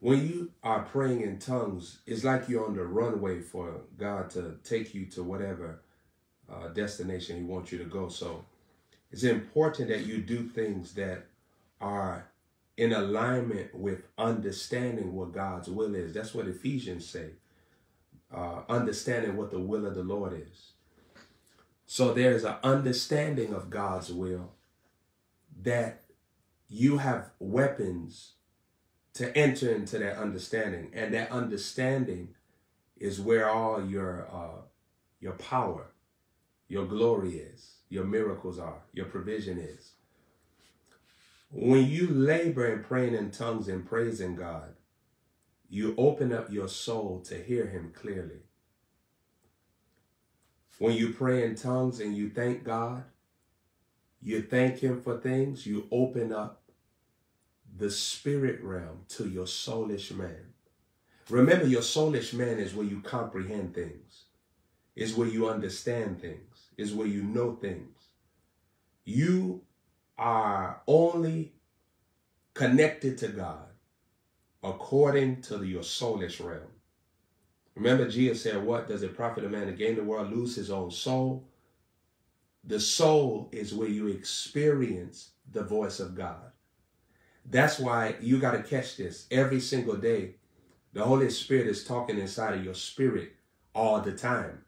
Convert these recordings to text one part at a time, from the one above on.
When you are praying in tongues, it's like you're on the runway for God to take you to whatever uh, destination He wants you to go. So it's important that you do things that are in alignment with understanding what God's will is. That's what Ephesians say. Uh, understanding what the will of the Lord is. So there's an understanding of God's will that you have weapons to enter into that understanding. And that understanding is where all your uh, your power, your glory is, your miracles are, your provision is. When you labor in praying in tongues and praising God, you open up your soul to hear him clearly. When you pray in tongues and you thank God, you thank him for things, you open up the spirit realm to your soulish man. Remember, your soulish man is where you comprehend things, is where you understand things, is where you know things. You are only connected to God according to your soulish realm. Remember, Jesus said, What does it profit a man to gain the world, lose his own soul? The soul is where you experience the voice of God. That's why you got to catch this every single day. The Holy Spirit is talking inside of your spirit all the time.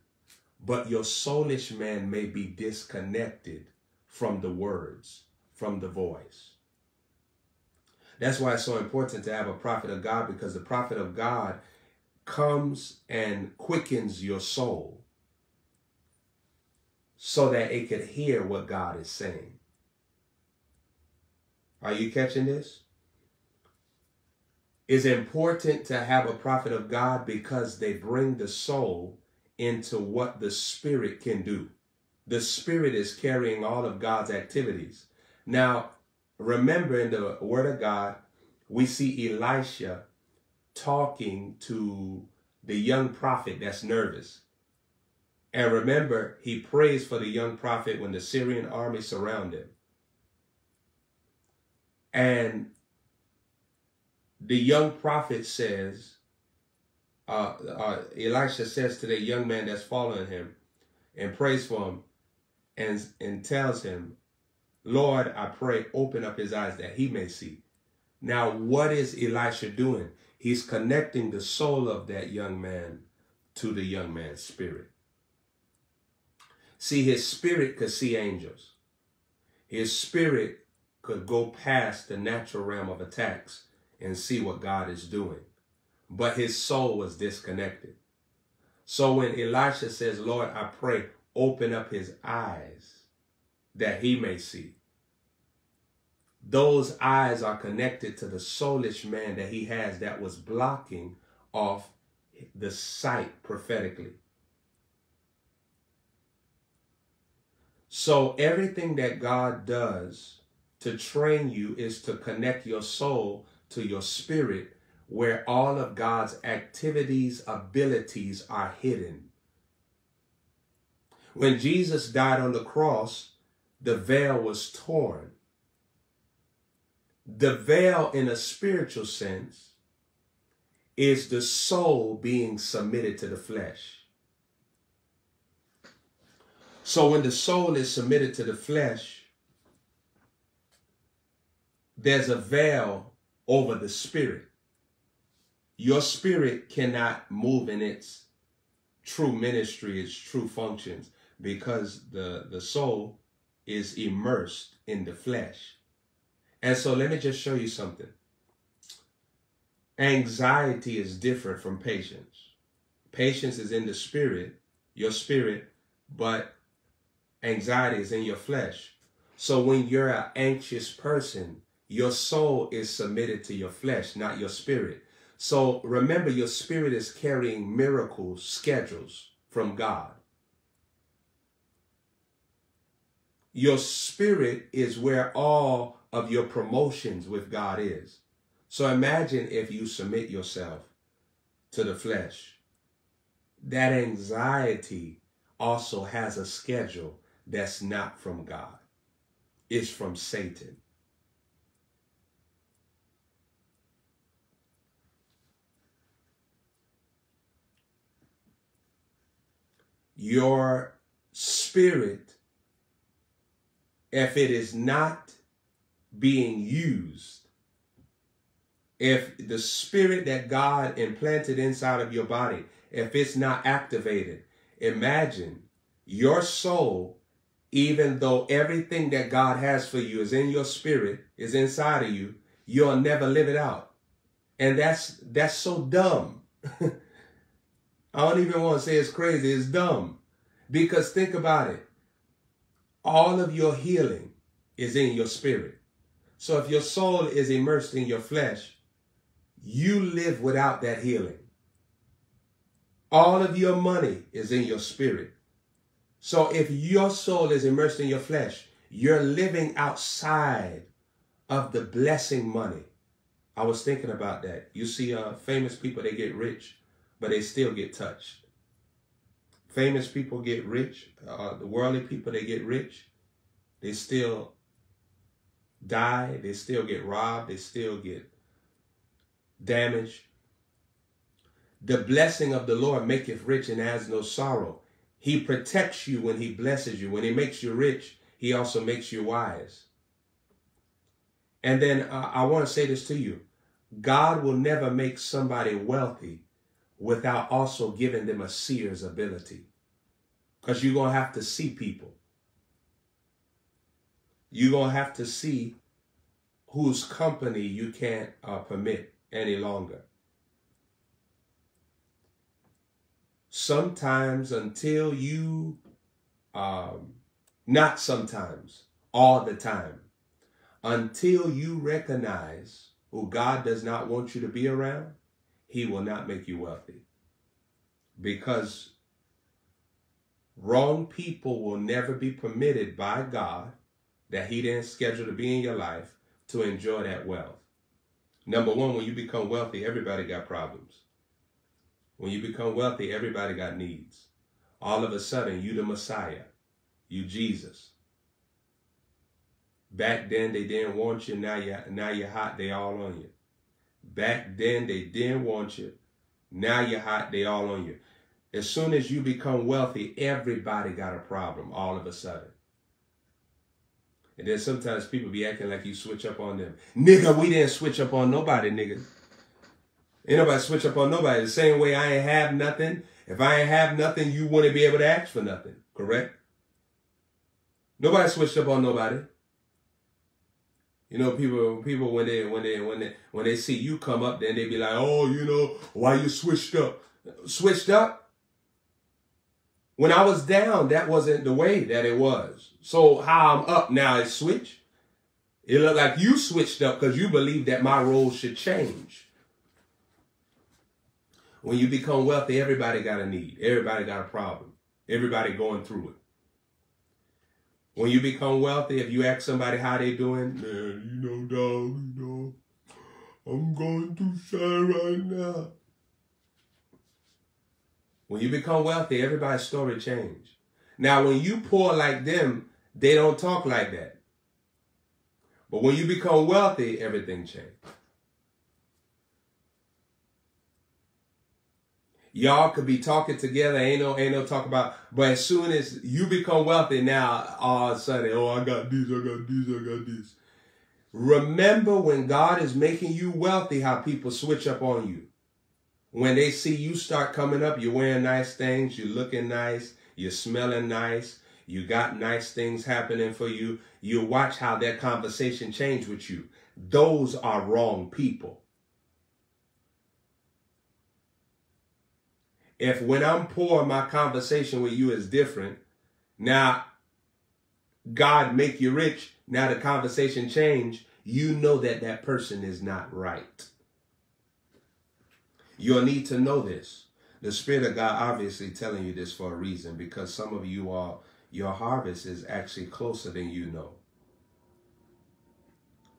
But your soulish man may be disconnected from the words, from the voice. That's why it's so important to have a prophet of God because the prophet of God comes and quickens your soul so that it could hear what God is saying. Are you catching this? It's important to have a prophet of God because they bring the soul into what the spirit can do. The spirit is carrying all of God's activities. Now, remember in the word of God, we see Elisha talking to the young prophet that's nervous. And remember, he prays for the young prophet when the Syrian army surrounded him. And the young prophet says, uh, uh, Elisha says to the young man that's following him and prays for him and, and tells him, Lord, I pray, open up his eyes that he may see. Now, what is Elisha doing? He's connecting the soul of that young man to the young man's spirit. See, his spirit could see angels. His spirit could go past the natural realm of attacks and see what God is doing. But his soul was disconnected. So when Elisha says, Lord, I pray, open up his eyes that he may see. Those eyes are connected to the soulish man that he has that was blocking off the sight prophetically. So everything that God does to train you is to connect your soul to your spirit where all of God's activities, abilities are hidden. When Jesus died on the cross, the veil was torn. The veil, in a spiritual sense, is the soul being submitted to the flesh. So when the soul is submitted to the flesh, there's a veil over the spirit. Your spirit cannot move in its true ministry, its true functions, because the, the soul is immersed in the flesh. And so let me just show you something. Anxiety is different from patience. Patience is in the spirit, your spirit, but anxiety is in your flesh. So when you're an anxious person, your soul is submitted to your flesh, not your spirit. So remember, your spirit is carrying miracle schedules from God. Your spirit is where all of your promotions with God is. So imagine if you submit yourself to the flesh. That anxiety also has a schedule that's not from God. It's from Satan. Your spirit, if it is not being used, if the spirit that God implanted inside of your body, if it's not activated, imagine your soul, even though everything that God has for you is in your spirit, is inside of you, you'll never live it out. And that's that's so dumb. I don't even want to say it's crazy, it's dumb. Because think about it. All of your healing is in your spirit. So if your soul is immersed in your flesh, you live without that healing. All of your money is in your spirit. So if your soul is immersed in your flesh, you're living outside of the blessing money. I was thinking about that. You see, uh, famous people, they get rich, but they still get touched. Famous people get rich. Uh, the worldly people, they get rich. They still die. They still get robbed. They still get damaged. The blessing of the Lord maketh rich and has no sorrow. He protects you when he blesses you. When he makes you rich, he also makes you wise. And then uh, I want to say this to you. God will never make somebody wealthy without also giving them a seer's ability. Because you're going to have to see people. You're going to have to see whose company you can't uh, permit any longer. Sometimes until you, um, not sometimes, all the time, until you recognize who God does not want you to be around, he will not make you wealthy. Because wrong people will never be permitted by God that he didn't schedule to be in your life to enjoy that wealth. Number one, when you become wealthy, everybody got problems. When you become wealthy, everybody got needs. All of a sudden, you the Messiah. You Jesus. Back then they didn't want you. Now you now you're hot. They all on you. Back then they didn't want you. Now you're hot, they all on you. As soon as you become wealthy, everybody got a problem all of a sudden. And then sometimes people be acting like you switch up on them. Nigga, we didn't switch up on nobody, nigga. Ain't nobody switch up on nobody. The same way I ain't have nothing. If I ain't have nothing, you wouldn't be able to ask for nothing. Correct? Nobody switched up on nobody. You know, people people when they when they when they when they see you come up, then they be like, oh, you know, why you switched up? Switched up? When I was down, that wasn't the way that it was. So how I'm up now is switch. It looked like you switched up because you believe that my role should change. When you become wealthy, everybody got a need. Everybody got a problem. Everybody going through it. When you become wealthy, if you ask somebody how they doing, man, you know, dog, you know, I'm going through shine right now. When you become wealthy, everybody's story change. Now, when you poor like them, they don't talk like that. But when you become wealthy, everything changes. Y'all could be talking together. Ain't no, ain't no talk about. But as soon as you become wealthy, now all of a sudden, oh, I got this, I got this, I got this. Remember when God is making you wealthy, how people switch up on you. When they see you start coming up, you're wearing nice things, you're looking nice, you're smelling nice, you got nice things happening for you. You watch how their conversation change with you. Those are wrong people. If when I'm poor, my conversation with you is different, now God make you rich, now the conversation change, you know that that person is not right. You'll need to know this. The Spirit of God obviously telling you this for a reason because some of you are, your harvest is actually closer than you know.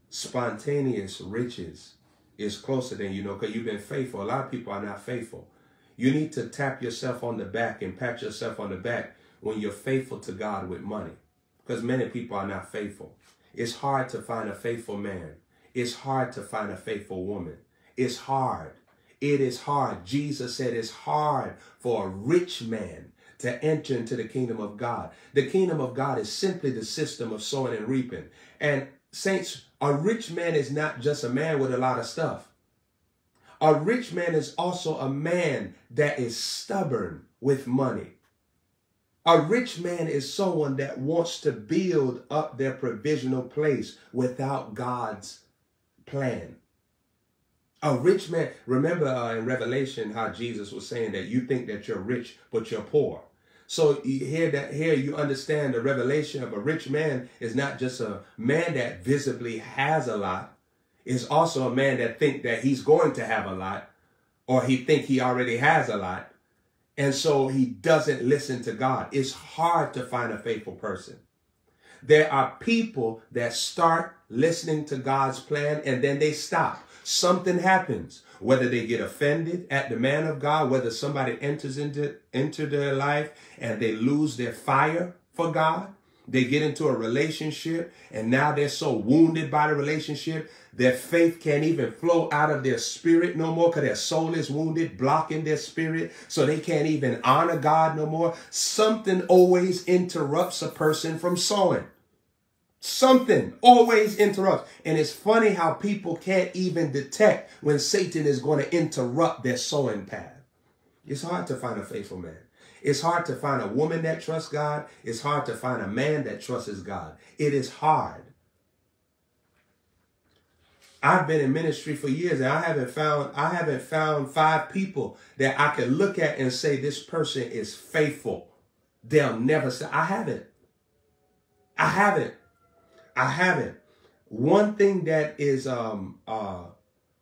Spontaneous riches is closer than you know because you've been faithful. A lot of people are not faithful. You need to tap yourself on the back and pat yourself on the back when you're faithful to God with money. Because many people are not faithful. It's hard to find a faithful man. It's hard to find a faithful woman. It's hard. It is hard. Jesus said it's hard for a rich man to enter into the kingdom of God. The kingdom of God is simply the system of sowing and reaping. And saints, a rich man is not just a man with a lot of stuff. A rich man is also a man that is stubborn with money. A rich man is someone that wants to build up their provisional place without God's plan. A rich man, remember uh, in Revelation how Jesus was saying that you think that you're rich, but you're poor. So you hear that here you understand the revelation of a rich man is not just a man that visibly has a lot, is also a man that think that he's going to have a lot or he think he already has a lot and so he doesn't listen to God. It's hard to find a faithful person. There are people that start listening to God's plan and then they stop. Something happens, whether they get offended at the man of God, whether somebody enters into, into their life and they lose their fire for God, they get into a relationship and now they're so wounded by the relationship, their faith can't even flow out of their spirit no more because their soul is wounded, blocking their spirit. So they can't even honor God no more. Something always interrupts a person from sowing. Something always interrupts. And it's funny how people can't even detect when Satan is going to interrupt their sowing path. It's hard to find a faithful man. It's hard to find a woman that trusts God. It's hard to find a man that trusts God. It is hard. I've been in ministry for years and I haven't found I haven't found five people that I can look at and say this person is faithful. They'll never say I haven't. I haven't. I haven't. One thing that is um uh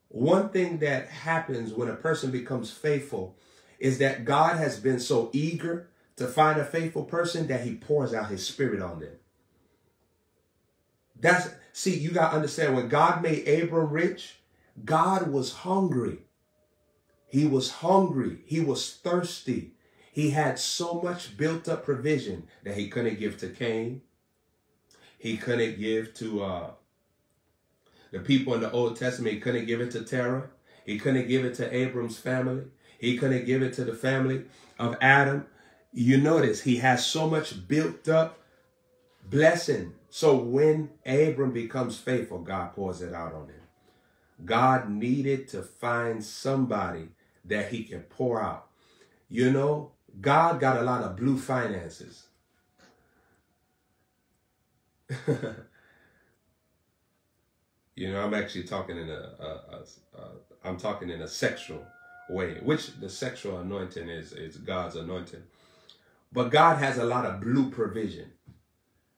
one thing that happens when a person becomes faithful is that God has been so eager to find a faithful person that he pours out his spirit on them. That's see, you got to understand when God made Abram rich, God was hungry. He was hungry. He was thirsty. He had so much built up provision that he couldn't give to Cain. He couldn't give to uh, the people in the Old Testament. He couldn't give it to Terah. He couldn't give it to Abram's family. He couldn't give it to the family of Adam. You notice he has so much built up blessing. So when Abram becomes faithful, God pours it out on him. God needed to find somebody that he can pour out. You know, God got a lot of blue finances. you know, I'm actually talking in a, a, a, a I'm talking in a sexual way, which the sexual anointing is, is God's anointing. But God has a lot of blue provision.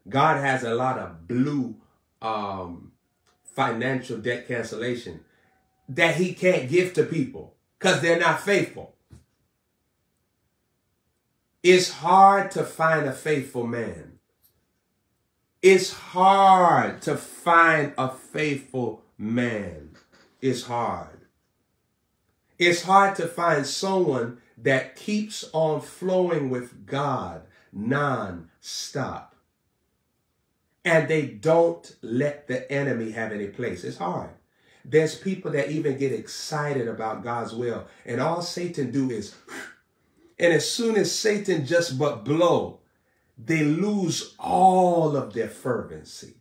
God has a lot of blue um, financial debt cancellation that he can't give to people because they're not faithful. It's hard to find a faithful man. It's hard to find a faithful man. It's hard. It's hard to find someone that keeps on flowing with God non-stop. And they don't let the enemy have any place. It's hard. There's people that even get excited about God's will. And all Satan do is, and as soon as Satan just but blow, they lose all of their fervency.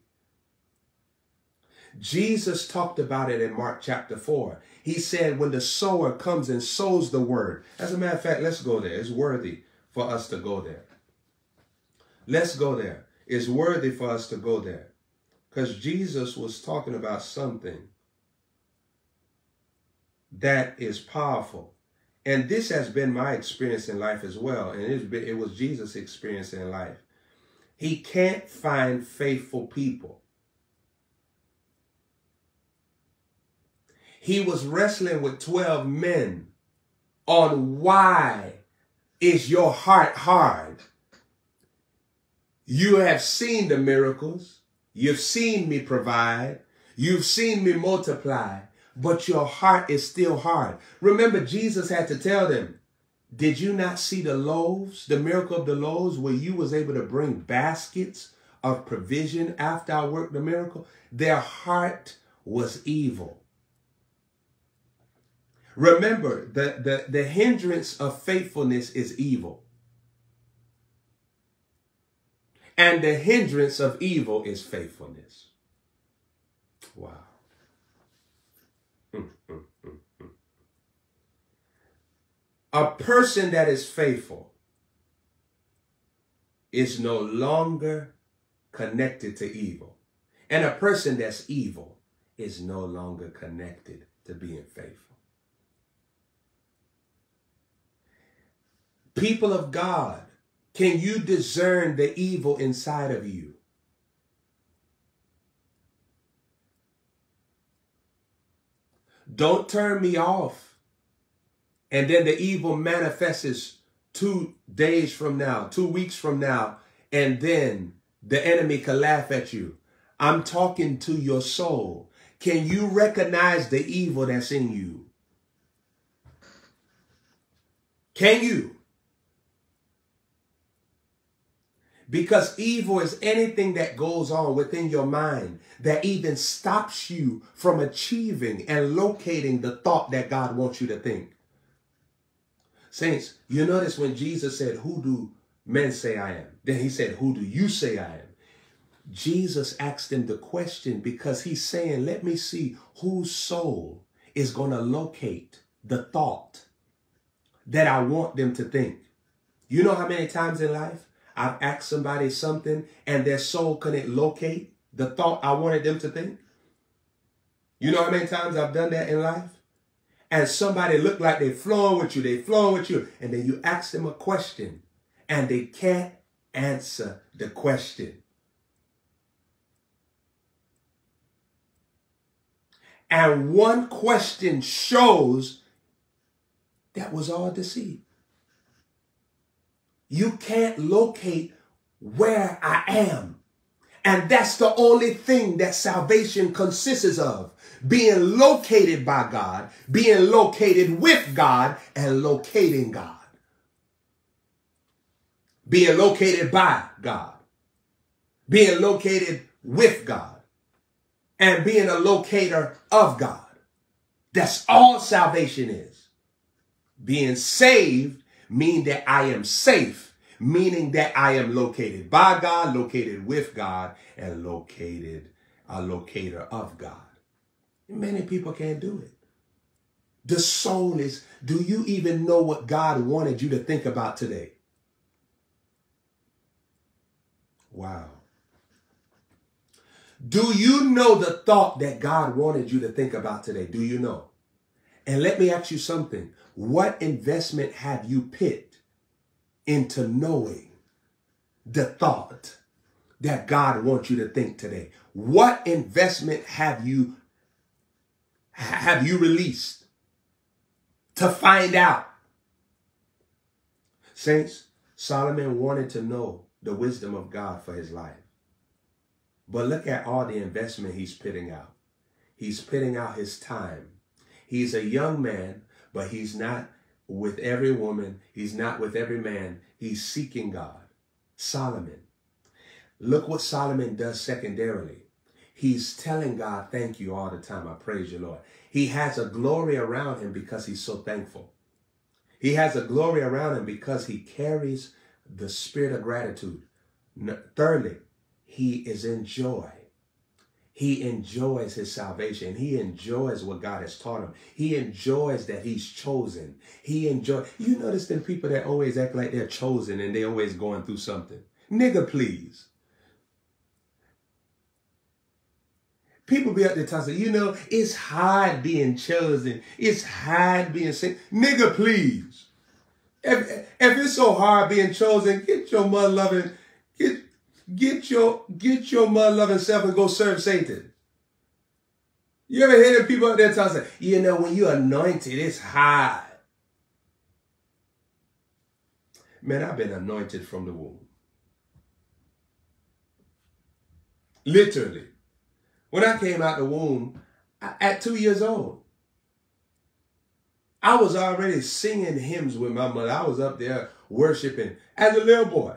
Jesus talked about it in Mark chapter 4. He said, when the sower comes and sows the word. As a matter of fact, let's go there. It's worthy for us to go there. Let's go there. It's worthy for us to go there. Because Jesus was talking about something that is powerful. And this has been my experience in life as well. And it was Jesus' experience in life. He can't find faithful people he was wrestling with 12 men on why is your heart hard? You have seen the miracles. You've seen me provide. You've seen me multiply, but your heart is still hard. Remember, Jesus had to tell them, did you not see the loaves, the miracle of the loaves where you was able to bring baskets of provision after I worked the miracle? Their heart was evil. Remember, the, the, the hindrance of faithfulness is evil. And the hindrance of evil is faithfulness. Wow. A person that is faithful is no longer connected to evil. And a person that's evil is no longer connected to being faithful. People of God, can you discern the evil inside of you? Don't turn me off. And then the evil manifests two days from now, two weeks from now, and then the enemy can laugh at you. I'm talking to your soul. Can you recognize the evil that's in you? Can you? Because evil is anything that goes on within your mind that even stops you from achieving and locating the thought that God wants you to think. Saints, you notice when Jesus said, Who do men say I am? Then he said, Who do you say I am? Jesus asked him the question because he's saying, Let me see whose soul is going to locate the thought that I want them to think. You know how many times in life I've asked somebody something and their soul couldn't locate the thought I wanted them to think? You know how many times I've done that in life? and somebody look like they flowing with you, they flowing with you, and then you ask them a question and they can't answer the question. And one question shows that was all deceit. You can't locate where I am. And that's the only thing that salvation consists of being located by God, being located with God, and locating God. Being located by God, being located with God, and being a locator of God. That's all salvation is. Being saved mean that I am safe, meaning that I am located by God, located with God, and located a locator of God. Many people can't do it. The soul is, do you even know what God wanted you to think about today? Wow. Do you know the thought that God wanted you to think about today? Do you know? And let me ask you something. What investment have you put into knowing the thought that God wants you to think today? What investment have you have you released to find out? Saints, Solomon wanted to know the wisdom of God for his life. But look at all the investment he's putting out. He's putting out his time. He's a young man, but he's not with every woman. He's not with every man. He's seeking God. Solomon. Look what Solomon does secondarily. He's telling God, thank you all the time. I praise you, Lord. He has a glory around him because he's so thankful. He has a glory around him because he carries the spirit of gratitude. Thirdly, he is in joy. He enjoys his salvation. He enjoys what God has taught him. He enjoys that he's chosen. He enjoy. You notice them people that always act like they're chosen and they always going through something. Nigga, please. People be out there talking, you know, it's hard being chosen. It's hard being saved. Nigga, please. If, if it's so hard being chosen, get your mother loving, get, your, get your mother loving self and go serve Satan. You ever hear people out there talking, you know, when you're anointed, it's hard. Man, I've been anointed from the womb. Literally. When I came out the womb at two years old, I was already singing hymns with my mother. I was up there worshiping as a little boy.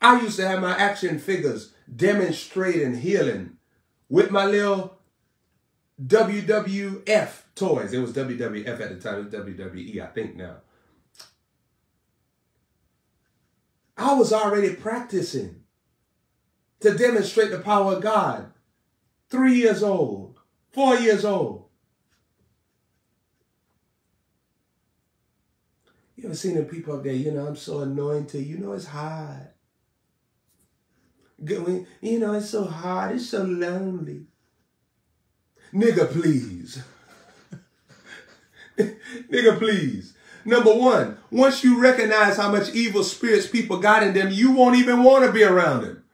I used to have my action figures demonstrating healing with my little WWF toys. It was WWF at the time. It was WWE, I think now. I was already practicing to demonstrate the power of God. Three years old, four years old. You ever seen the people up there, you know, I'm so anointed. You know, it's hard. You know, it's so hard. It's so lonely. Nigga, please. Nigga, please. Number one, once you recognize how much evil spirits people got in them, you won't even want to be around them.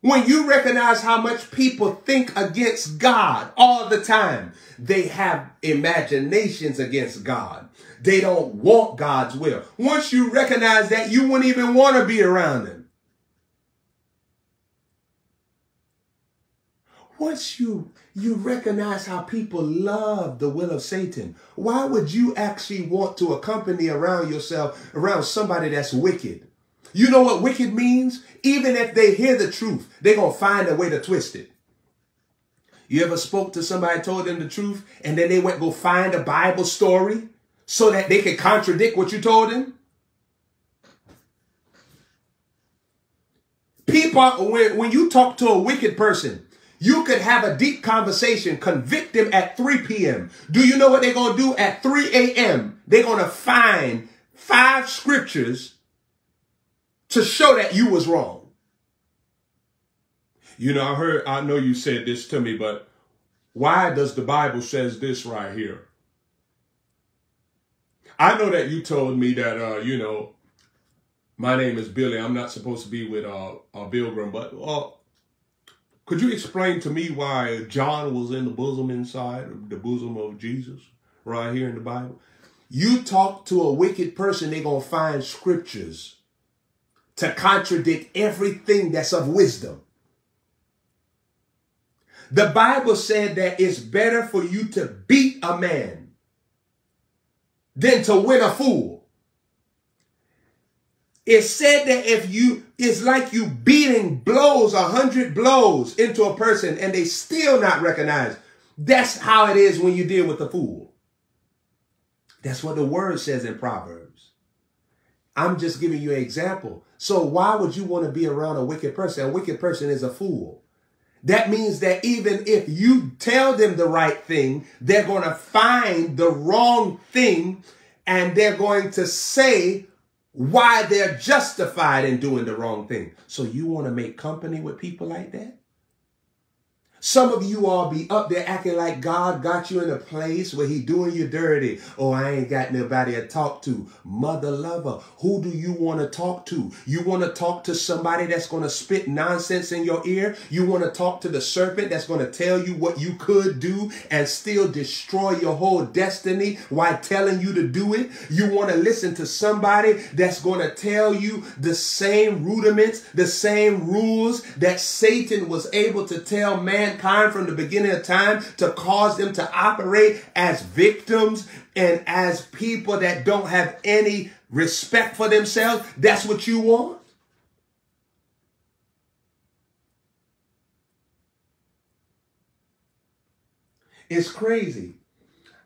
When you recognize how much people think against God all the time, they have imaginations against God. They don't want God's will. Once you recognize that, you wouldn't even want to be around them. Once you you recognize how people love the will of Satan, why would you actually want to accompany around yourself around somebody that's wicked? You know what wicked means? Even if they hear the truth, they're to find a way to twist it. You ever spoke to somebody, told them the truth, and then they went go find a Bible story so that they could contradict what you told them? People, when, when you talk to a wicked person, you could have a deep conversation, convict them at 3 p.m. Do you know what they're going to do at 3 a.m.? They're going to find five scriptures to show that you was wrong. You know, I heard, I know you said this to me, but why does the Bible says this right here? I know that you told me that, uh, you know, my name is Billy. I'm not supposed to be with uh, uh Bilgram, but uh, could you explain to me why John was in the bosom inside, the bosom of Jesus, right here in the Bible? You talk to a wicked person, they're going to find scriptures to contradict everything that's of wisdom. The Bible said that it's better for you to beat a man than to win a fool. It said that if you, it's like you beating blows, a hundred blows into a person and they still not recognize. That's how it is when you deal with a fool. That's what the word says in Proverbs. I'm just giving you an example. So why would you want to be around a wicked person? A wicked person is a fool. That means that even if you tell them the right thing, they're going to find the wrong thing and they're going to say why they're justified in doing the wrong thing. So you want to make company with people like that? Some of you all be up there acting like God got you in a place where he doing you dirty. Oh, I ain't got nobody to talk to. Mother lover, who do you want to talk to? You want to talk to somebody that's going to spit nonsense in your ear? You want to talk to the serpent that's going to tell you what you could do and still destroy your whole destiny while telling you to do it? You want to listen to somebody that's going to tell you the same rudiments, the same rules that Satan was able to tell man mankind from the beginning of time to cause them to operate as victims and as people that don't have any respect for themselves. That's what you want? It's crazy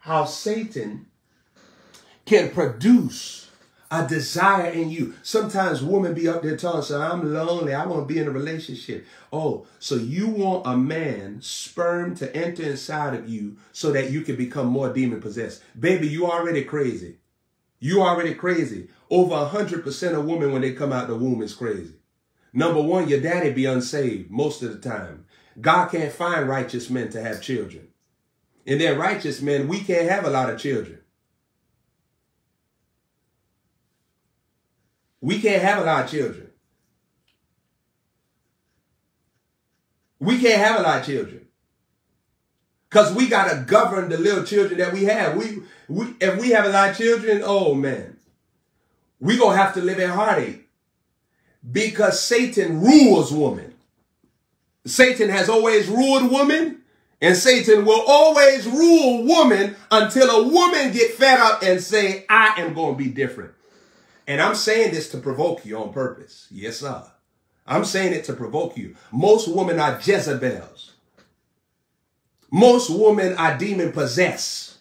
how Satan can produce a desire in you. Sometimes women be up there telling us, I'm lonely. I want to be in a relationship. Oh, so you want a man sperm to enter inside of you so that you can become more demon possessed. Baby, you already crazy. You already crazy. Over a hundred percent of women when they come out the womb is crazy. Number one, your daddy be unsaved most of the time. God can't find righteous men to have children. And then righteous men, we can't have a lot of children. We can't have a lot of children. We can't have a lot of children. Because we got to govern the little children that we have. We, we, if we have a lot of children, oh man, we to have to live in heartache. Because Satan rules woman. Satan has always ruled woman. And Satan will always rule woman until a woman get fed up and say, I am going to be different. And I'm saying this to provoke you on purpose. Yes, sir. I'm saying it to provoke you. Most women are Jezebels. Most women are demon possessed.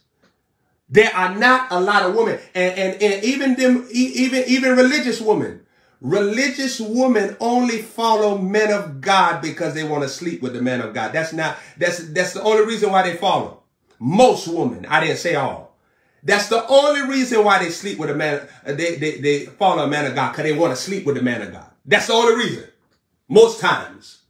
There are not a lot of women, and, and, and even them, even even religious women. Religious women only follow men of God because they want to sleep with the man of God. That's not, that's, that's the only reason why they follow. Most women, I didn't say all. That's the only reason why they sleep with a man, uh, they, they, they follow a man of God because they want to sleep with the man of God. That's the only reason. Most times.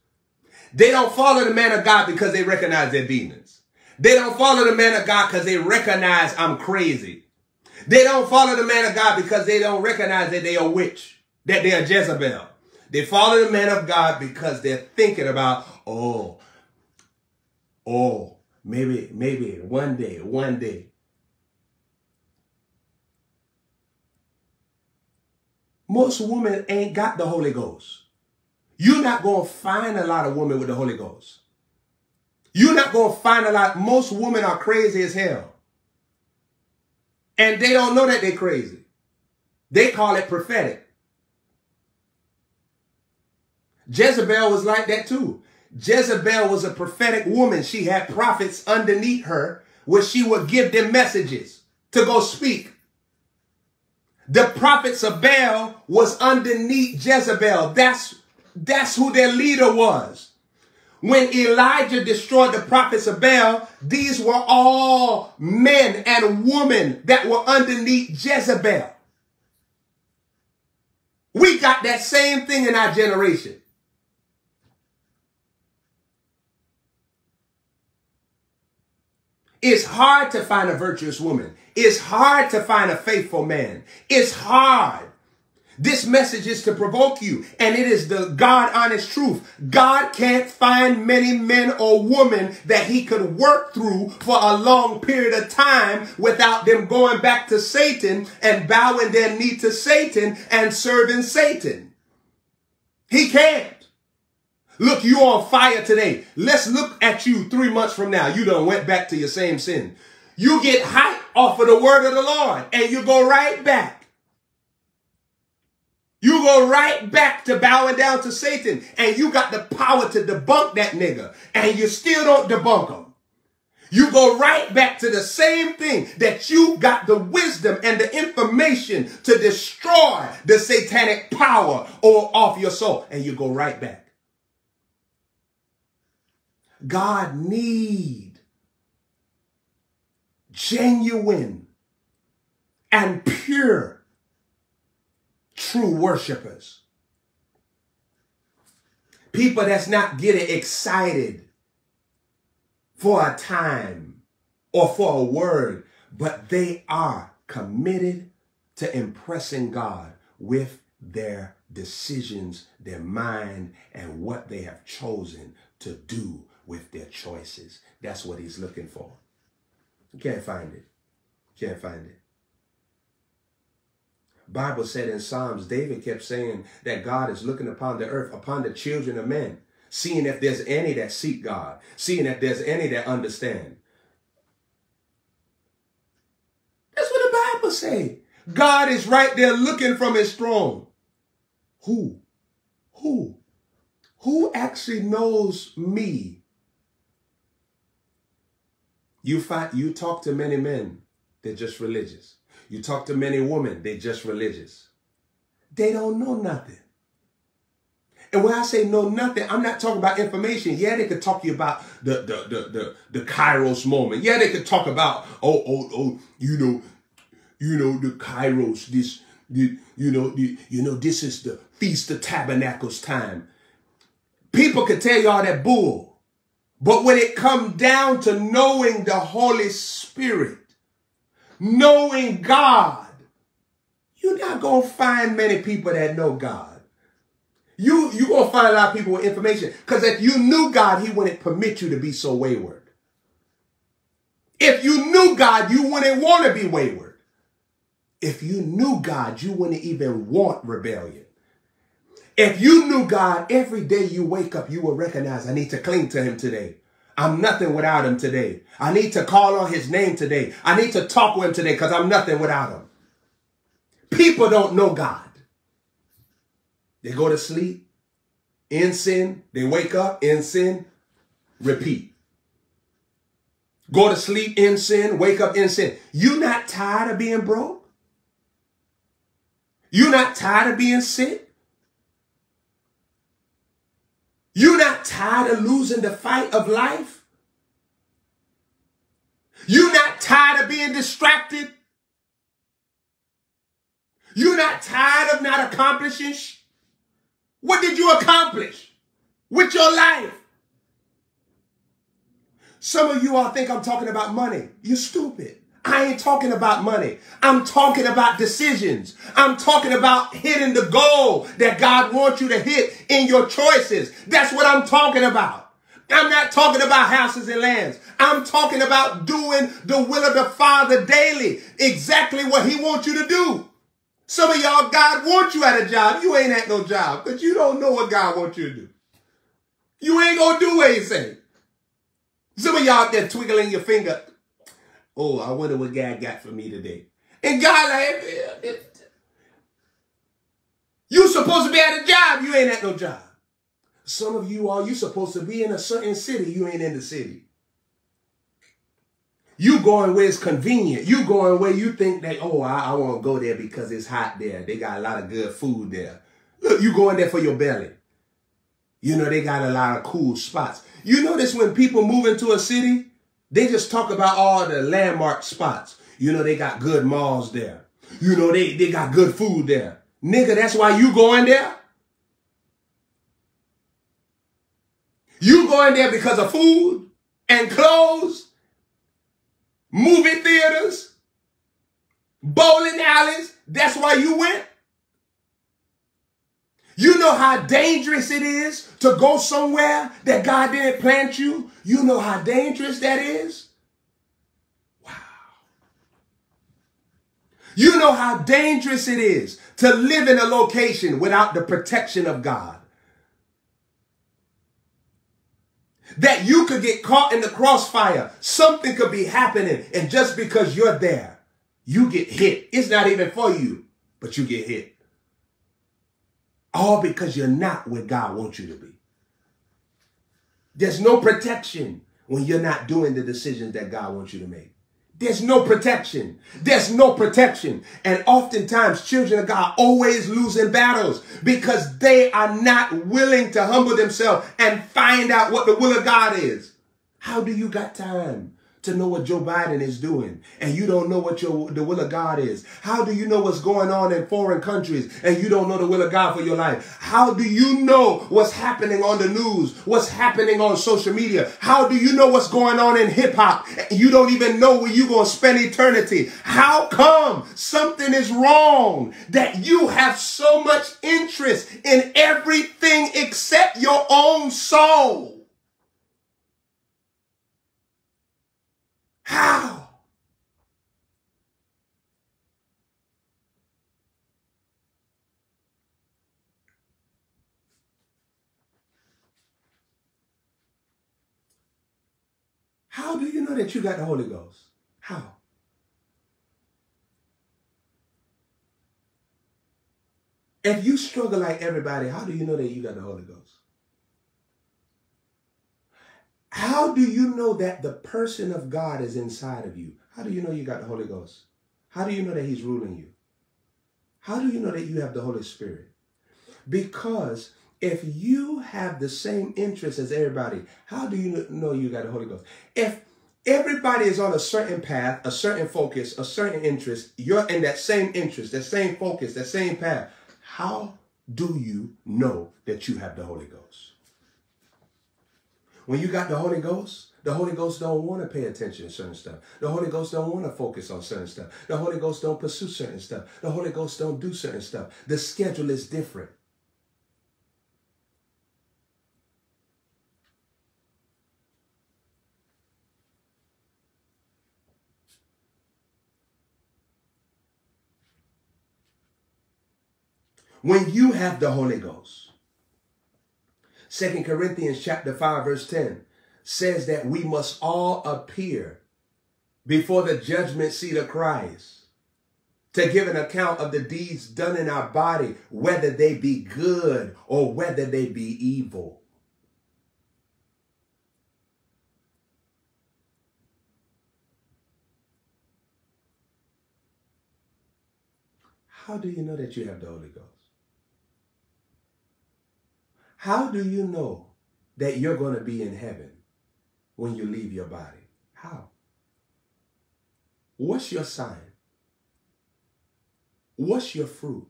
They don't follow the man of God because they recognize their demons. They don't follow the man of God because they recognize I'm crazy. They don't follow the man of God because they don't recognize that they are witch that they are Jezebel. They follow the man of God because they're thinking about, oh, oh, maybe, maybe one day, one day. Most women ain't got the Holy Ghost. You're not going to find a lot of women with the Holy Ghost. You're not going to find a lot. Most women are crazy as hell. And they don't know that they're crazy. They call it prophetic. Jezebel was like that too. Jezebel was a prophetic woman. She had prophets underneath her where she would give them messages to go speak. The prophets of Baal was underneath Jezebel. That's, that's who their leader was. When Elijah destroyed the prophets of Baal, these were all men and women that were underneath Jezebel. We got that same thing in our generation. It's hard to find a virtuous woman. It's hard to find a faithful man. It's hard. This message is to provoke you, and it is the God honest truth. God can't find many men or women that he could work through for a long period of time without them going back to Satan and bowing their knee to Satan and serving Satan. He can't. Look, you on fire today. Let's look at you three months from now. You done went back to your same sin. You get hype off of the word of the Lord and you go right back. You go right back to bowing down to Satan and you got the power to debunk that nigga and you still don't debunk him. You go right back to the same thing that you got the wisdom and the information to destroy the satanic power or off your soul and you go right back. God need genuine and pure true worshipers. People that's not getting excited for a time or for a word, but they are committed to impressing God with their decisions, their mind, and what they have chosen to do with their choices. That's what he's looking for. You can't find it. Can't find it. Bible said in Psalms, David kept saying that God is looking upon the earth, upon the children of men, seeing if there's any that seek God, seeing if there's any that understand. That's what the Bible say. God is right there looking from his throne. Who? Who? Who actually knows me you find you talk to many men, they're just religious. You talk to many women, they're just religious. They don't know nothing. And when I say know nothing, I'm not talking about information. Yeah, they could talk to you about the the the the, the Kairos moment. Yeah, they could talk about oh oh oh you know you know the Kairos this the, you know the, you know this is the feast of tabernacles time. People could tell you all that bull. But when it comes down to knowing the Holy Spirit, knowing God, you're not going to find many people that know God. You, you're going to find a lot of people with information. Because if you knew God, he wouldn't permit you to be so wayward. If you knew God, you wouldn't want to be wayward. If you knew God, you wouldn't even want rebellion. If you knew God, every day you wake up, you will recognize I need to cling to him today. I'm nothing without him today. I need to call on his name today. I need to talk with him today because I'm nothing without him. People don't know God. They go to sleep in sin. They wake up in sin. Repeat. Go to sleep in sin. Wake up in sin. You not tired of being broke? You not tired of being sick? You not tired of losing the fight of life? You're not tired of being distracted? You're not tired of not accomplishing? What did you accomplish with your life? Some of you all think I'm talking about money. You're stupid. I ain't talking about money. I'm talking about decisions. I'm talking about hitting the goal that God wants you to hit in your choices. That's what I'm talking about. I'm not talking about houses and lands. I'm talking about doing the will of the Father daily. Exactly what he wants you to do. Some of y'all, God wants you at a job. You ain't at no job because you don't know what God wants you to do. You ain't going to do what he say. Some of y'all there twiggling your finger. Oh, I wonder what God got for me today. And God, like, you supposed to be at a job. You ain't at no job. Some of you are, you supposed to be in a certain city. You ain't in the city. You going where it's convenient. You going where you think that, oh, I, I want to go there because it's hot there. They got a lot of good food there. Look, you going there for your belly. You know, they got a lot of cool spots. You notice when people move into a city, they just talk about all the landmark spots. You know, they got good malls there. You know, they, they got good food there. Nigga, that's why you going there? You going there because of food and clothes, movie theaters, bowling alleys. That's why you went? You know how dangerous it is to go somewhere that God didn't plant you? You know how dangerous that is? Wow. You know how dangerous it is to live in a location without the protection of God. That you could get caught in the crossfire. Something could be happening. And just because you're there, you get hit. It's not even for you, but you get hit. All because you're not where God wants you to be. There's no protection when you're not doing the decisions that God wants you to make. There's no protection. There's no protection. And oftentimes children of God always losing battles because they are not willing to humble themselves and find out what the will of God is. How do you got time to know what Joe Biden is doing and you don't know what your the will of God is? How do you know what's going on in foreign countries and you don't know the will of God for your life? How do you know what's happening on the news? What's happening on social media? How do you know what's going on in hip hop? You don't even know where you're going to spend eternity. How come something is wrong that you have so much interest in everything except your own soul? How? How do you know that you got the Holy Ghost? How? If you struggle like everybody, how do you know that you got the Holy Ghost? How do you know that the person of God is inside of you? How do you know you got the Holy Ghost? How do you know that he's ruling you? How do you know that you have the Holy Spirit? Because if you have the same interest as everybody, how do you know you got the Holy Ghost? If everybody is on a certain path, a certain focus, a certain interest, you're in that same interest, that same focus, that same path, how do you know that you have the Holy Ghost? When you got the Holy Ghost, the Holy Ghost don't want to pay attention to certain stuff. The Holy Ghost don't want to focus on certain stuff. The Holy Ghost don't pursue certain stuff. The Holy Ghost don't do certain stuff. The schedule is different. When you have the Holy Ghost, Second Corinthians chapter 5 verse 10 says that we must all appear before the judgment seat of Christ to give an account of the deeds done in our body, whether they be good or whether they be evil. How do you know that you have the Holy Ghost? How do you know that you're going to be in heaven when you leave your body? How? What's your sign? What's your fruit?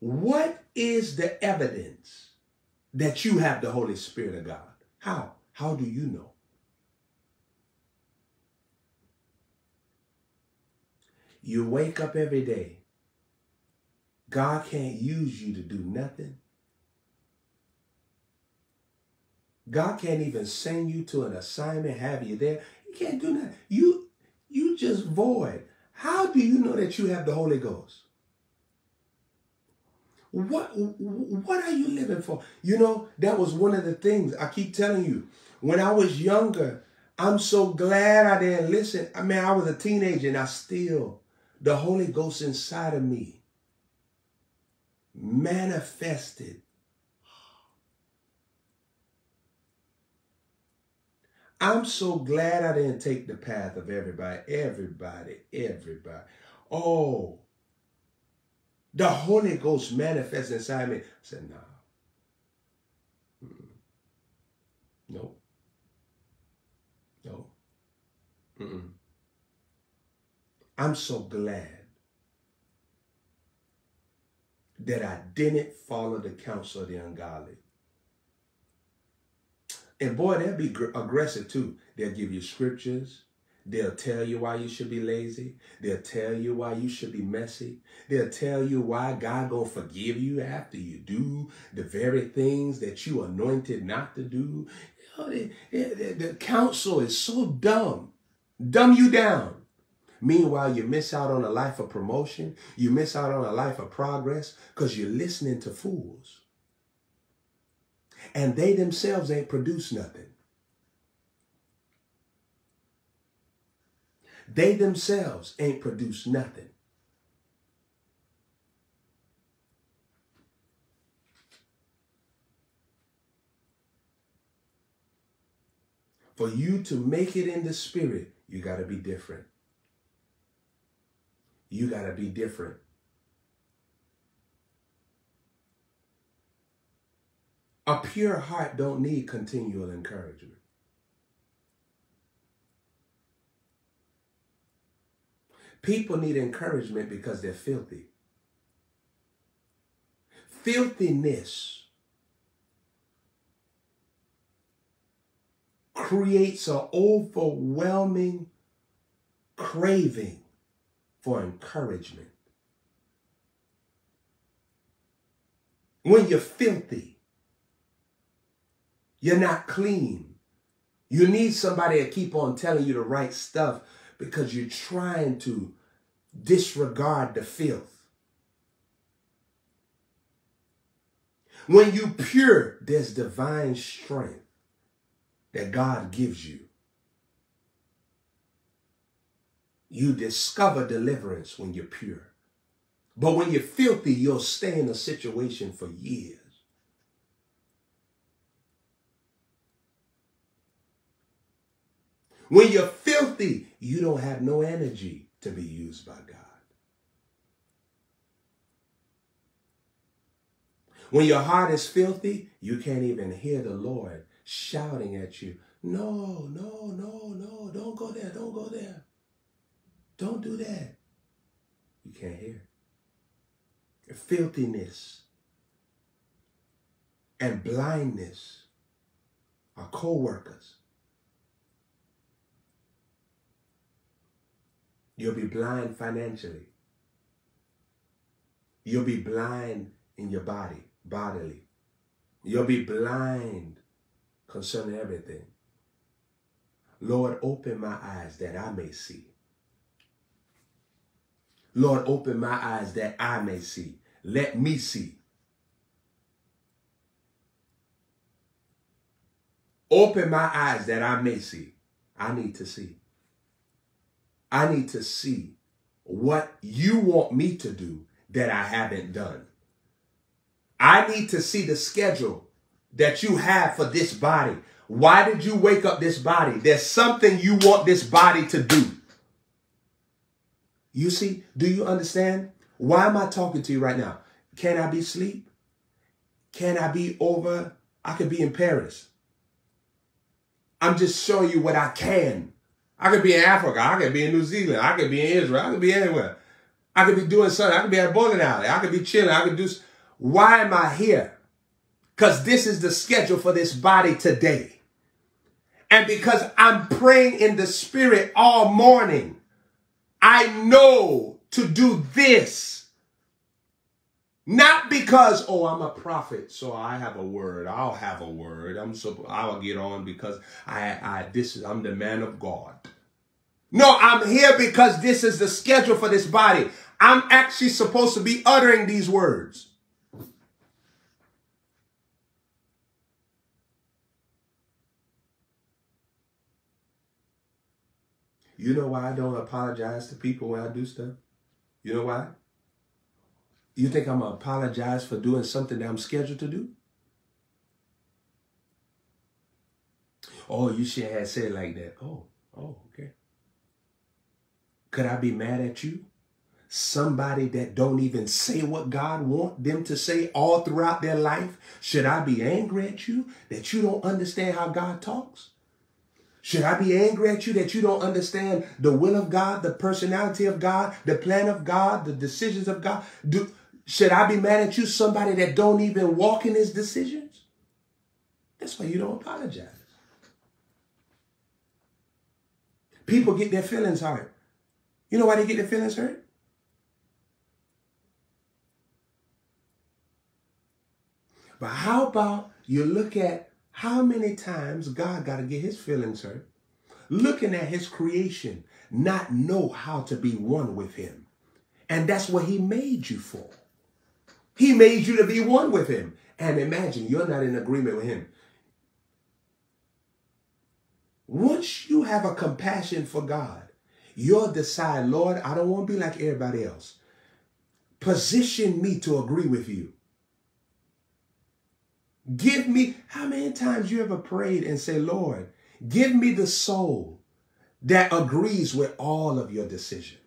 What is the evidence that you have the Holy Spirit of God? How? How do you know? You wake up every day. God can't use you to do nothing. God can't even send you to an assignment, have you there. He can't do that. You you just void. How do you know that you have the Holy Ghost? What what are you living for? You know, that was one of the things I keep telling you. When I was younger, I'm so glad I didn't listen. I mean, I was a teenager and I still, the Holy Ghost inside of me manifested. I'm so glad I didn't take the path of everybody, everybody, everybody. Oh, the Holy Ghost manifests inside me. I said, no. Nah. No. No. Mm-mm. I'm so glad that I didn't follow the counsel of the ungodly. And boy, they'll be aggressive too. They'll give you scriptures. They'll tell you why you should be lazy. They'll tell you why you should be messy. They'll tell you why God gonna forgive you after you do the very things that you anointed not to do. You know, the, the, the counsel is so dumb, dumb you down. Meanwhile, you miss out on a life of promotion. You miss out on a life of progress because you're listening to fools. And they themselves ain't produced nothing. They themselves ain't produced nothing. For you to make it in the spirit, you got to be different. You got to be different. A pure heart don't need continual encouragement. People need encouragement because they're filthy. Filthiness creates an overwhelming craving for encouragement. When you're filthy, you're not clean. You need somebody to keep on telling you the right stuff because you're trying to disregard the filth. When you pure, there's divine strength that God gives you. You discover deliverance when you're pure. But when you're filthy, you'll stay in a situation for years. When you're filthy, you don't have no energy to be used by God. When your heart is filthy, you can't even hear the Lord shouting at you, No, no, no, no, don't go there, don't go there. Don't do that. You can't hear. Filthiness and blindness are co workers. You'll be blind financially. You'll be blind in your body, bodily. You'll be blind concerning everything. Lord, open my eyes that I may see. Lord, open my eyes that I may see. Let me see. Open my eyes that I may see. I need to see. I need to see what you want me to do that I haven't done. I need to see the schedule that you have for this body. Why did you wake up this body? There's something you want this body to do. You see, do you understand? Why am I talking to you right now? Can I be asleep? Can I be over? I could be in Paris. I'm just showing you what I can. I could be in Africa. I could be in New Zealand. I could be in Israel. I could be anywhere. I could be doing something. I could be at bowling alley. I could be chilling. I could do. Why am I here? Because this is the schedule for this body today. And because I'm praying in the spirit all morning, I know to do this. Not because, oh, I'm a prophet, so I have a word. I'll have a word. I'm so I'll get on because I, I this is I'm the man of God. No, I'm here because this is the schedule for this body. I'm actually supposed to be uttering these words. You know why I don't apologize to people when I do stuff? You know why? You think I'm to apologize for doing something that I'm scheduled to do? Oh, you should have said like that. Oh, oh, okay. Could I be mad at you? Somebody that don't even say what God want them to say all throughout their life? Should I be angry at you that you don't understand how God talks? Should I be angry at you that you don't understand the will of God, the personality of God, the plan of God, the decisions of God? Do, should I be mad at you, somebody that don't even walk in his decisions? That's why you don't apologize. People get their feelings hurt. You know why they get their feelings hurt? But how about you look at how many times God got to get his feelings hurt? Looking at his creation, not know how to be one with him. And that's what he made you for. He made you to be one with him. And imagine you're not in agreement with him. Once you have a compassion for God, you'll decide, Lord, I don't want to be like everybody else. Position me to agree with you. Give me, how many times you ever prayed and say, Lord, give me the soul that agrees with all of your decision.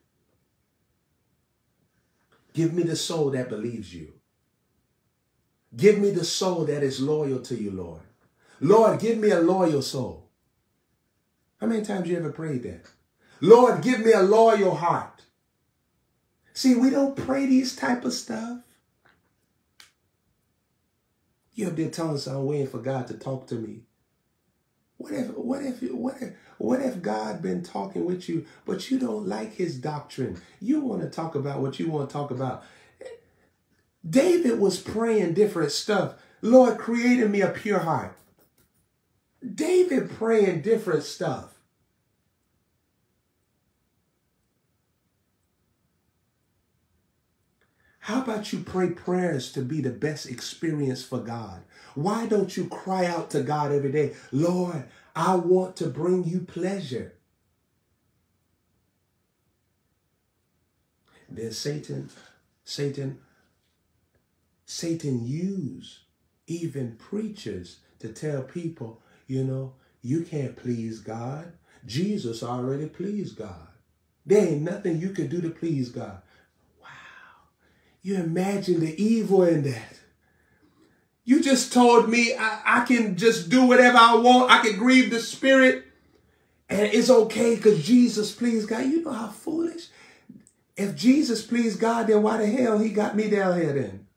Give me the soul that believes you. Give me the soul that is loyal to you, Lord. Lord, give me a loyal soul. How many times you ever prayed that? Lord, give me a loyal heart. See, we don't pray these type of stuff. You up there telling us I'm waiting for God to talk to me. What if, what if, what if, what if God been talking with you, but you don't like his doctrine? You want to talk about what you want to talk about. David was praying different stuff. Lord, create in me a pure heart. David praying different stuff. How about you pray prayers to be the best experience for God? Why don't you cry out to God every day, Lord, I want to bring you pleasure? Then Satan, Satan, Satan use even preachers to tell people, you know, you can't please God. Jesus already pleased God. There ain't nothing you can do to please God. You imagine the evil in that. You just told me I, I can just do whatever I want. I can grieve the spirit and it's okay because Jesus pleased God. You know how foolish. If Jesus pleased God, then why the hell he got me down here then?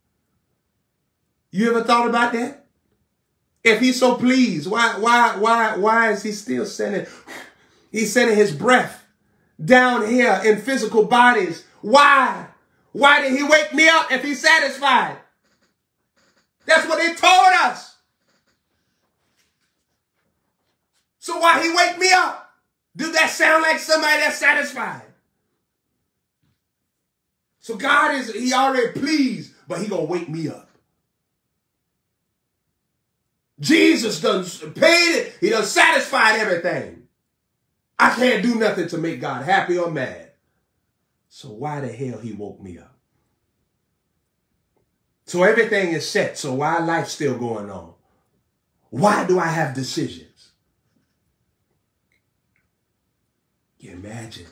You ever thought about that? If he's so pleased, why, why, why, why is he still sending, he's sending his breath down here in physical bodies? Why? Why did he wake me up if he's satisfied? That's what he told us. So why he wake me up? Do that sound like somebody that's satisfied? So God is, he already pleased, but he gonna wake me up. Jesus done paid it. He done satisfied everything. I can't do nothing to make God happy or mad. So why the hell he woke me up? So everything is set. So why life still going on? Why do I have decisions? You imagine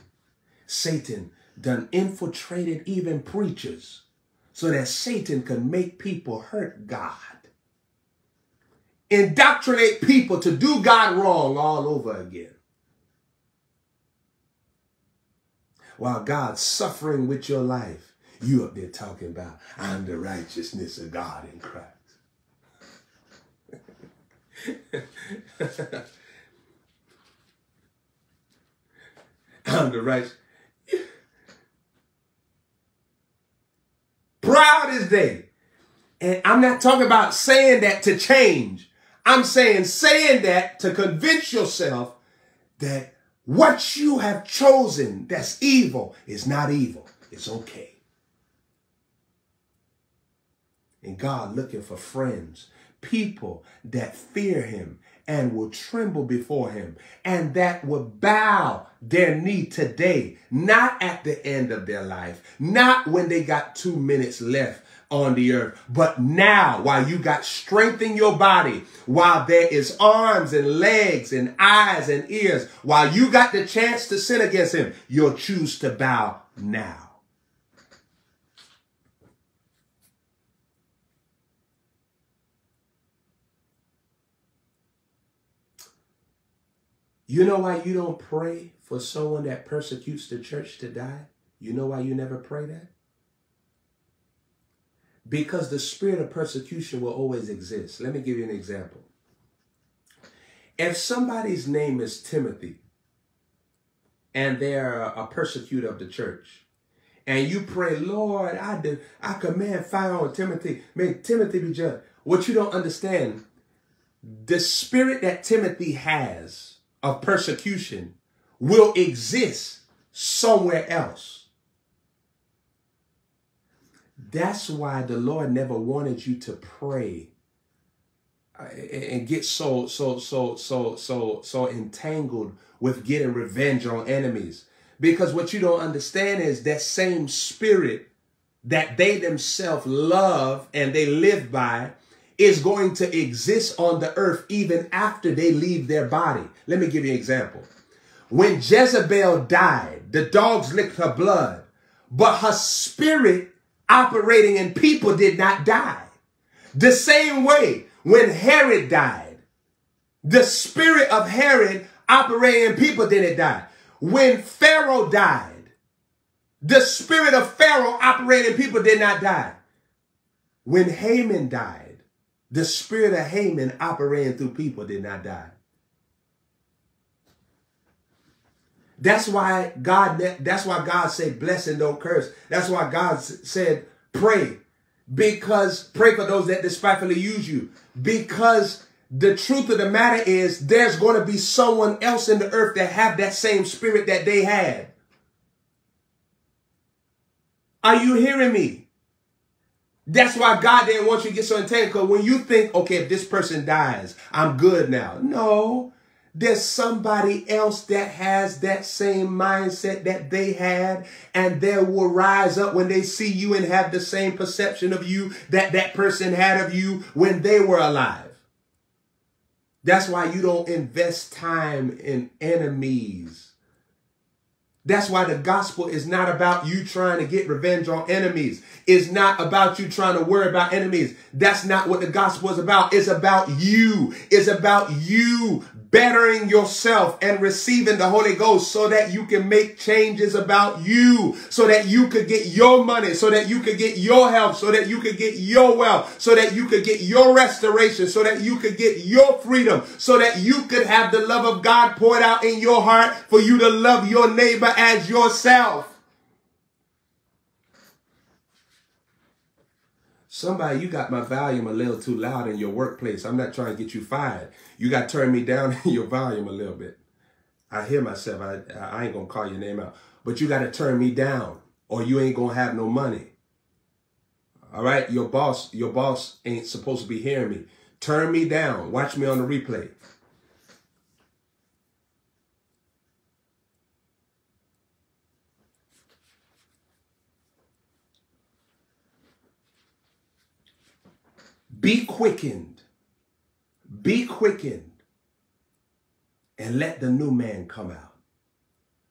Satan done infiltrated even preachers so that Satan can make people hurt God. Indoctrinate people to do God wrong all over again. While God's suffering with your life, you up there talking about, I'm the righteousness of God in Christ. I'm the right. Proud as day. And I'm not talking about saying that to change. I'm saying saying that to convince yourself that what you have chosen that's evil is not evil. It's okay. And God looking for friends, people that fear him and will tremble before him and that will bow their knee today, not at the end of their life, not when they got two minutes left on the earth, but now while you got strength in your body, while there is arms and legs and eyes and ears, while you got the chance to sin against him, you'll choose to bow now. You know why you don't pray for someone that persecutes the church to die? You know why you never pray that? Because the spirit of persecution will always exist. Let me give you an example. If somebody's name is Timothy and they're a persecutor of the church, and you pray, Lord, I, do, I command fire on Timothy. May Timothy be judged. What you don't understand, the spirit that Timothy has of persecution will exist somewhere else. That's why the Lord never wanted you to pray uh, and get so so so so so so entangled with getting revenge on enemies because what you don't understand is that same spirit that they themselves love and they live by is going to exist on the earth even after they leave their body. Let me give you an example. When Jezebel died, the dogs licked her blood, but her spirit operating in people did not die. The same way when Herod died, the spirit of Herod operating in people didn't die. When Pharaoh died, the spirit of Pharaoh operating in people did not die. When Haman died, the spirit of Haman operating through people did not die. That's why God, that's why God said, bless and don't curse. That's why God said, pray. Because, pray for those that despitefully use you. Because the truth of the matter is there's going to be someone else in the earth that have that same spirit that they had. Are you hearing me? That's why God didn't want you to get so entangled. Because when you think, okay, if this person dies, I'm good now. No, there's somebody else that has that same mindset that they had, and they will rise up when they see you and have the same perception of you that that person had of you when they were alive. That's why you don't invest time in enemies that's why the gospel is not about you trying to get revenge on enemies. It's not about you trying to worry about enemies. That's not what the gospel is about. It's about you. It's about you bettering yourself and receiving the Holy Ghost so that you can make changes about you, so that you could get your money, so that you could get your health, so that you could get your wealth, so that you could get your restoration, so that you could get your freedom, so that you could have the love of God poured out in your heart for you to love your neighbor as yourself. Somebody, you got my volume a little too loud in your workplace. I'm not trying to get you fired. You got to turn me down in your volume a little bit. I hear myself. I, I ain't going to call your name out. But you got to turn me down or you ain't going to have no money. All right? Your boss, your boss ain't supposed to be hearing me. Turn me down. Watch me on the replay. Be quickened. Be quickened. And let the new man come out.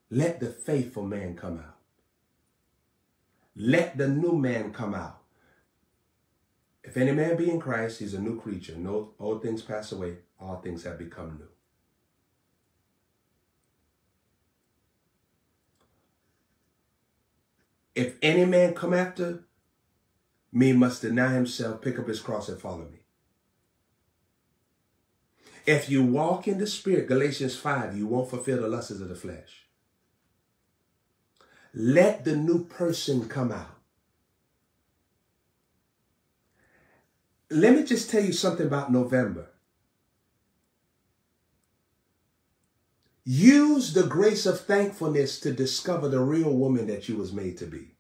Let the faithful man come out. Let the new man come out. If any man be in Christ, he's a new creature. No old things pass away, all things have become new. If any man come after me must deny himself, pick up his cross and follow me. If you walk in the spirit, Galatians 5, you won't fulfill the lusts of the flesh. Let the new person come out. Let me just tell you something about November. Use the grace of thankfulness to discover the real woman that you was made to be.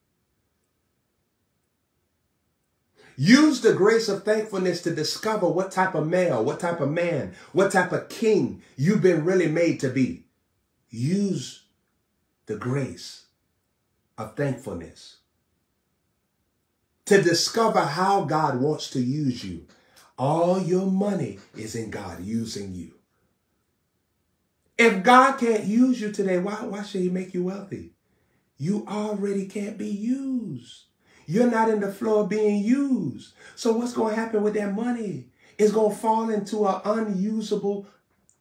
Use the grace of thankfulness to discover what type of male, what type of man, what type of king you've been really made to be. Use the grace of thankfulness to discover how God wants to use you. All your money is in God using you. If God can't use you today, why, why should he make you wealthy? You already can't be used. You're not in the flow of being used. So what's going to happen with that money? It's going to fall into an unusable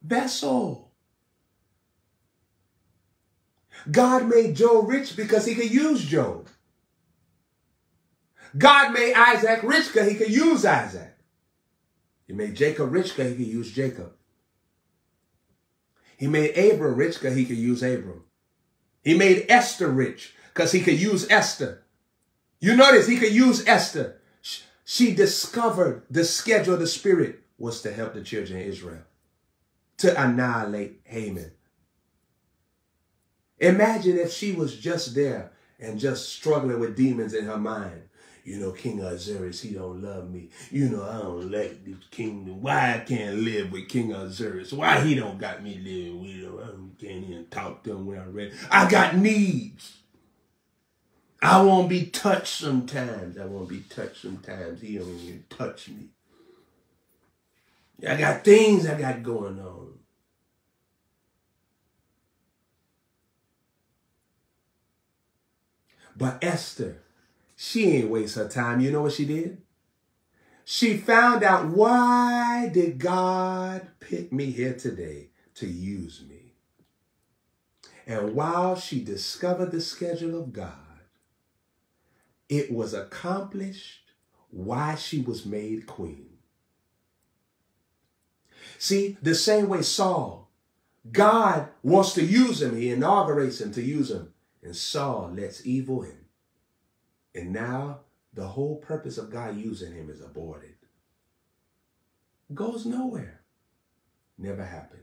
vessel. God made Job rich because he could use Job. God made Isaac rich because he could use Isaac. He made Jacob rich because he could use Jacob. He made Abram rich because he could use Abram. He made Esther rich because he could use Esther. You notice he could use Esther. She discovered the schedule of the Spirit was to help the children of Israel, to annihilate Haman. Imagine if she was just there and just struggling with demons in her mind. You know, King Ahasuerus, he don't love me. You know, I don't like this kingdom. Why I can't live with King Ahasuerus? Why he don't got me living with him? I can't even talk to him when I'm ready. I got needs. I won't be touched sometimes. I won't be touched sometimes. He don't even touch me. I got things I got going on. But Esther, she ain't waste her time. You know what she did? She found out why did God pick me here today to use me. And while she discovered the schedule of God, it was accomplished why she was made queen. See, the same way Saul, God wants to use him. He inaugurates him to use him. And Saul lets evil in. And now the whole purpose of God using him is aborted. Goes nowhere. Never happens.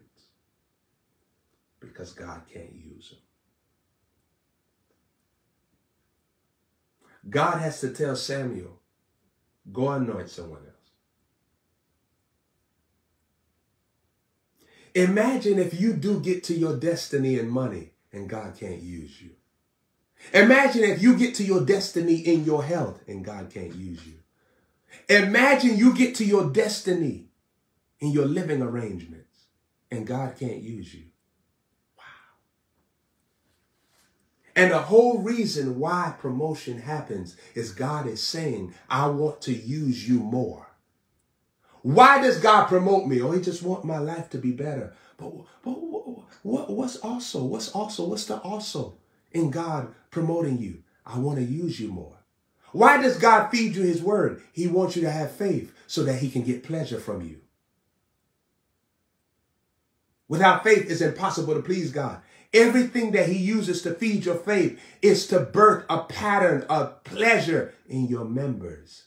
Because God can't use him. God has to tell Samuel, go anoint someone else. Imagine if you do get to your destiny and money and God can't use you. Imagine if you get to your destiny in your health and God can't use you. Imagine you get to your destiny in your living arrangements and God can't use you. Wow. And the whole reason why promotion happens is God is saying, I want to use you more. Why does God promote me? Oh, he just want my life to be better. But, but what, what's also? What's also? What's the also? in God promoting you. I want to use you more. Why does God feed you his word? He wants you to have faith so that he can get pleasure from you. Without faith, it's impossible to please God. Everything that he uses to feed your faith is to birth a pattern of pleasure in your members.